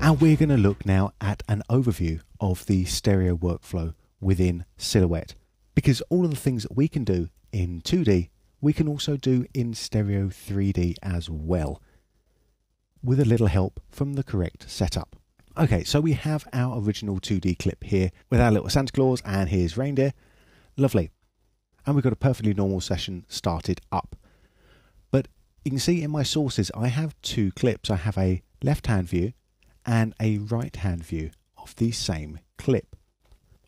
And we're going to look now at an overview of the stereo workflow within Silhouette. Because all of the things that we can do in 2D, we can also do in stereo 3D as well, with a little help from the correct setup. Okay, so we have our original 2D clip here with our little Santa Claus and his reindeer. Lovely. And we've got a perfectly normal session started up. But you can see in my sources, I have two clips. I have a left hand view and a right hand view of the same clip.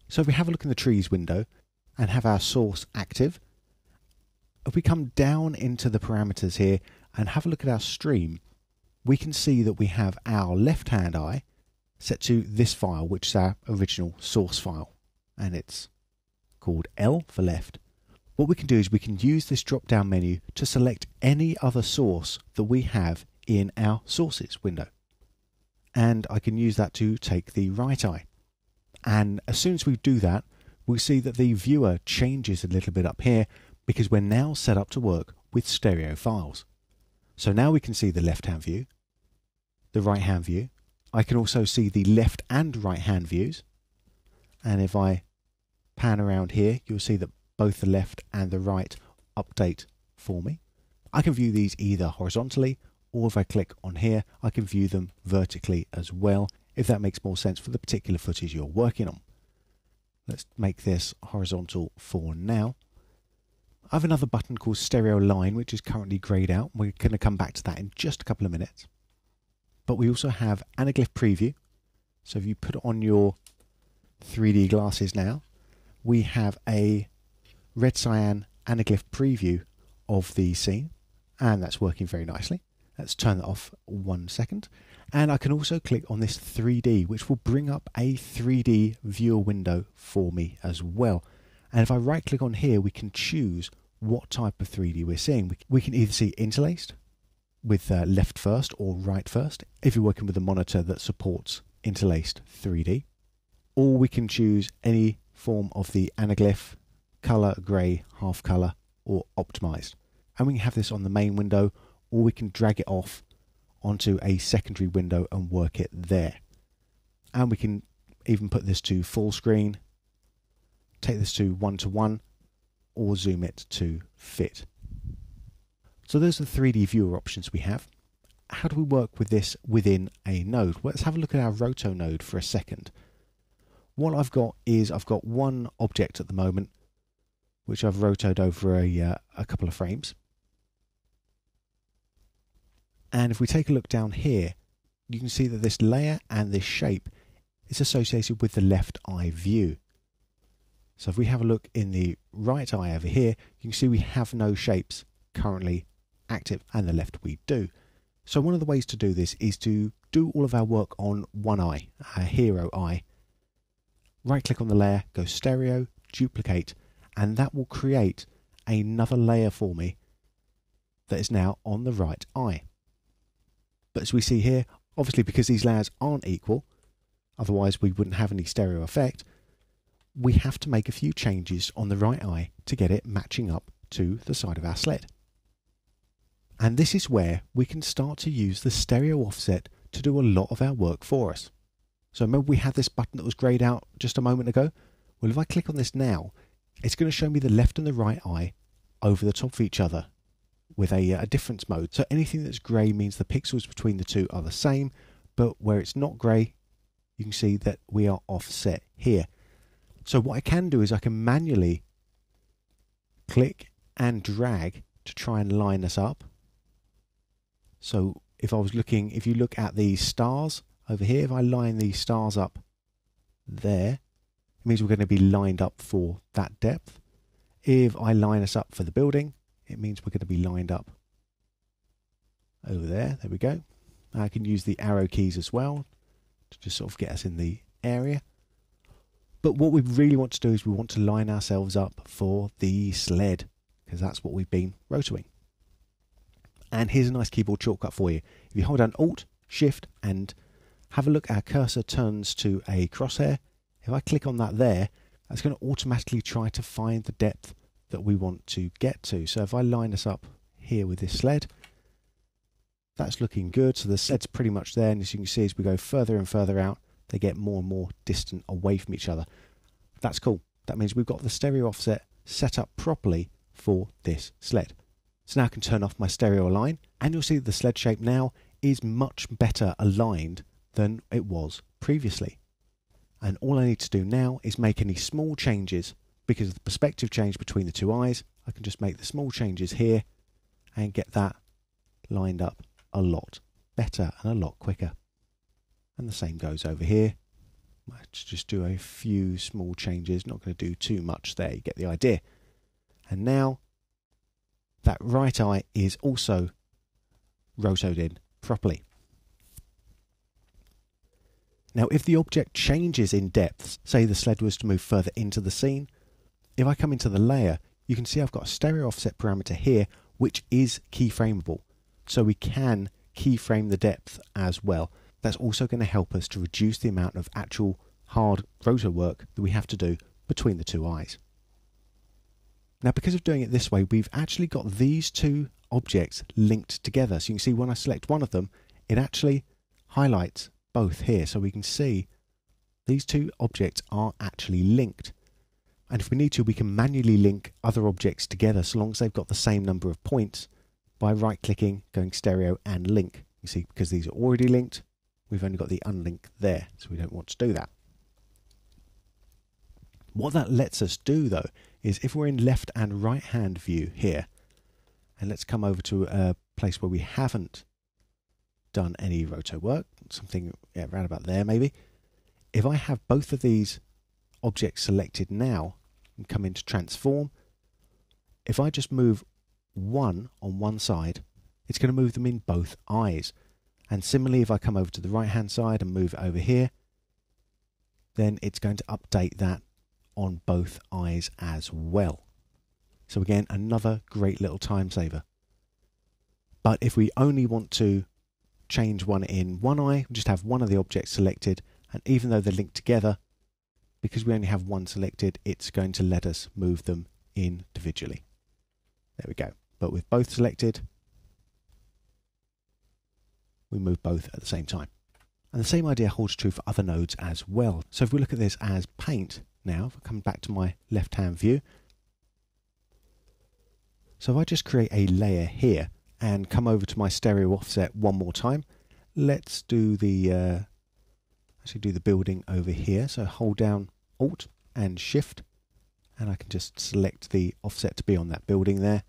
So if we have a look in the trees window and have our source active, if we come down into the parameters here and have a look at our stream, we can see that we have our left hand eye set to this file, which is our original source file, and it's called L for left. What we can do is we can use this drop down menu to select any other source that we have in our sources window. And I can use that to take the right eye. And as soon as we do that, we see that the viewer changes a little bit up here because we're now set up to work with stereo files. So now we can see the left hand view, the right hand view, I can also see the left and right hand views. And if I pan around here, you'll see that both the left and the right update for me. I can view these either horizontally or if I click on here, I can view them vertically as well, if that makes more sense for the particular footage you're working on. Let's make this horizontal for now. I have another button called Stereo Align, which is currently grayed out. We're going to come back to that in just a couple of minutes but we also have anaglyph preview. So if you put on your 3D glasses now, we have a red cyan anaglyph preview of the scene, and that's working very nicely. Let's turn that off one second. And I can also click on this 3D, which will bring up a 3D viewer window for me as well. And if I right click on here, we can choose what type of 3D we're seeing. We can either see interlaced, with uh, left first or right first if you're working with a monitor that supports interlaced 3D. Or we can choose any form of the anaglyph, color, grey, half color, or optimized. And we can have this on the main window, or we can drag it off onto a secondary window and work it there. And we can even put this to full screen, take this to one to one, or zoom it to fit. So those are the 3D viewer options we have. How do we work with this within a node? Well, let's have a look at our roto node for a second. What I've got is I've got one object at the moment, which I've rotoed over a, uh, a couple of frames. And if we take a look down here, you can see that this layer and this shape is associated with the left eye view. So if we have a look in the right eye over here, you can see we have no shapes currently active and the left we do. So one of the ways to do this is to do all of our work on one eye, our hero eye. Right click on the layer, go stereo, duplicate, and that will create another layer for me that is now on the right eye. But as we see here, obviously because these layers aren't equal, otherwise we wouldn't have any stereo effect, we have to make a few changes on the right eye to get it matching up to the side of our sled. And this is where we can start to use the stereo offset to do a lot of our work for us. So remember we had this button that was grayed out just a moment ago? Well, if I click on this now, it's going to show me the left and the right eye over the top of each other with a, uh, a difference mode. So anything that's grey means the pixels between the two are the same, but where it's not grey, you can see that we are offset here. So what I can do is I can manually click and drag to try and line us up. So if I was looking, if you look at these stars over here, if I line these stars up there, it means we're going to be lined up for that depth. If I line us up for the building, it means we're going to be lined up over there. There we go. I can use the arrow keys as well to just sort of get us in the area. But what we really want to do is we want to line ourselves up for the sled because that's what we've been rotoing. And here's a nice keyboard shortcut for you. If you hold down Alt, Shift, and have a look, our cursor turns to a crosshair. If I click on that there, that's going to automatically try to find the depth that we want to get to. So if I line this up here with this sled, that's looking good. So the sled's pretty much there. And as you can see, as we go further and further out, they get more and more distant away from each other. That's cool. That means we've got the stereo offset set up properly for this sled. So now I can turn off my stereo align and you'll see the sled shape now is much better aligned than it was previously. And all I need to do now is make any small changes because of the perspective change between the two eyes. I can just make the small changes here and get that lined up a lot better and a lot quicker. And the same goes over here. Let's just do a few small changes. Not going to do too much there. You get the idea. And now that right eye is also rotoed in properly. Now, if the object changes in depth, say the sled was to move further into the scene, if I come into the layer, you can see I've got a stereo offset parameter here, which is keyframeable. So we can keyframe the depth as well. That's also going to help us to reduce the amount of actual hard roto work that we have to do between the two eyes. Now, because of doing it this way, we've actually got these two objects linked together. So you can see when I select one of them, it actually highlights both here. So we can see these two objects are actually linked. And if we need to, we can manually link other objects together so long as they've got the same number of points by right clicking, going stereo and link. You see, because these are already linked, we've only got the unlink there, so we don't want to do that. What that lets us do though is if we're in left and right hand view here, and let's come over to a place where we haven't done any roto work, something yeah, around about there maybe. If I have both of these objects selected now and come into transform, if I just move one on one side, it's going to move them in both eyes. And similarly, if I come over to the right hand side and move it over here, then it's going to update that on both eyes as well. So again, another great little time saver. But if we only want to change one in one eye, we just have one of the objects selected, and even though they're linked together, because we only have one selected, it's going to let us move them individually. There we go. But with both selected, we move both at the same time. And the same idea holds true for other nodes as well. So if we look at this as paint now, if I come back to my left hand view, so if I just create a layer here and come over to my stereo offset one more time, let's do the uh, actually do the building over here. So hold down Alt and Shift, and I can just select the offset to be on that building there,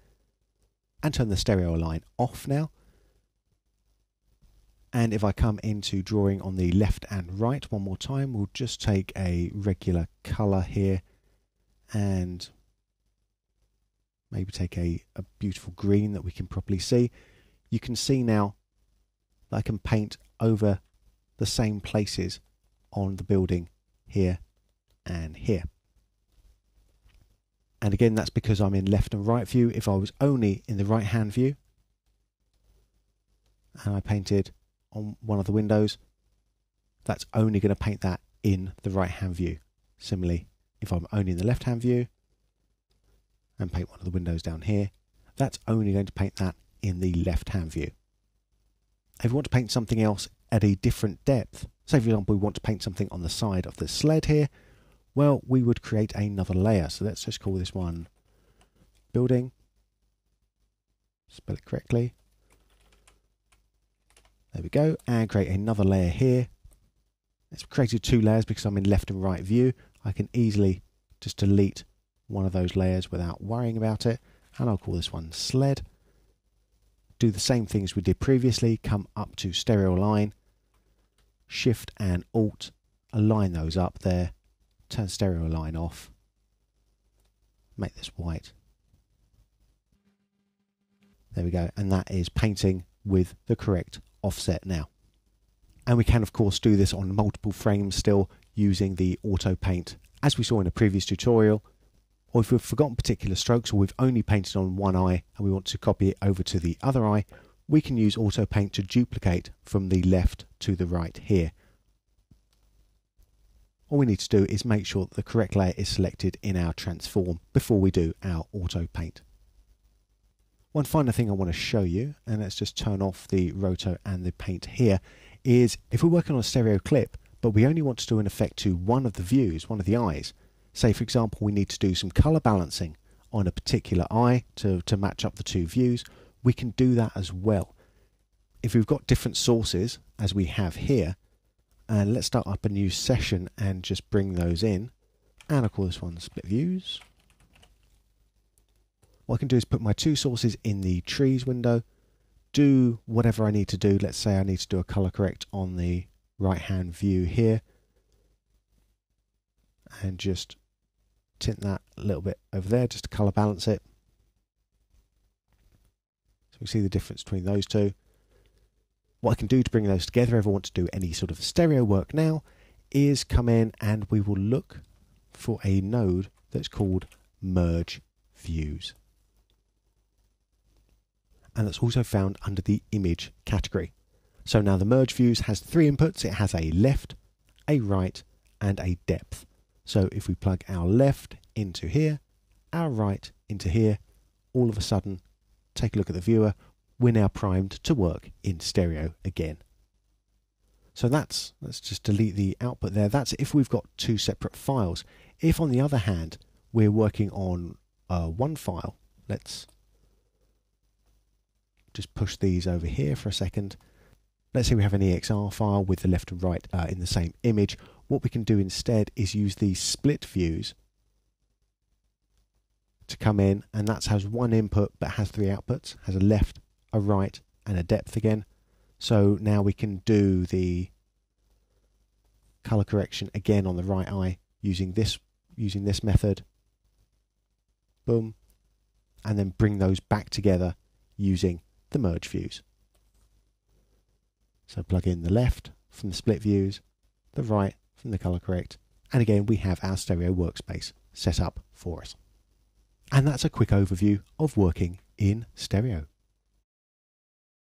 and turn the stereo align off now. And if I come into drawing on the left and right one more time, we'll just take a regular color here and maybe take a, a beautiful green that we can properly see. You can see now that I can paint over the same places on the building here and here. And again, that's because I'm in left and right view. If I was only in the right hand view and I painted on one of the windows, that's only going to paint that in the right hand view. Similarly, if I'm only in the left hand view and paint one of the windows down here, that's only going to paint that in the left hand view. If you want to paint something else at a different depth, say for example we want to paint something on the side of the sled here, well we would create another layer. So let's just call this one building, spell it correctly, there we go. And create another layer here. It's created two layers because I'm in left and right view. I can easily just delete one of those layers without worrying about it. And I'll call this one sled. Do the same things we did previously. Come up to stereo align. Shift and Alt. Align those up there. Turn stereo align off. Make this white. There we go. And that is painting with the correct offset now. And we can of course do this on multiple frames still using the auto paint as we saw in a previous tutorial. Or if we've forgotten particular strokes or we've only painted on one eye and we want to copy it over to the other eye, we can use auto paint to duplicate from the left to the right here. All we need to do is make sure that the correct layer is selected in our transform before we do our auto paint. One final thing I want to show you, and let's just turn off the roto and the paint here, is if we're working on a stereo clip, but we only want to do an effect to one of the views, one of the eyes, say for example we need to do some color balancing on a particular eye to, to match up the two views, we can do that as well. If we've got different sources, as we have here, and let's start up a new session and just bring those in, and I'll call this one split views. What I can do is put my two sources in the trees window, do whatever I need to do. Let's say I need to do a color correct on the right hand view here, and just tint that a little bit over there just to color balance it. We see the difference between those two. What I can do to bring those together, if I want to do any sort of stereo work now, is come in and we will look for a node that's called merge views. And that's also found under the image category. So now the merge views has three inputs. It has a left, a right, and a depth. So if we plug our left into here, our right into here, all of a sudden, take a look at the viewer, we're now primed to work in stereo again. So that's, let's just delete the output there. That's if we've got two separate files. If on the other hand, we're working on uh, one file, let's just push these over here for a second. Let's say we have an EXR file with the left and right uh, in the same image. What we can do instead is use these split views to come in, and that has one input but has three outputs, has a left, a right, and a depth again. So now we can do the color correction again on the right eye using this using this method. Boom. And then bring those back together using the merge views. So plug in the left from the split views, the right from the color correct. And again, we have our stereo workspace set up for us. And that's a quick overview of working in stereo.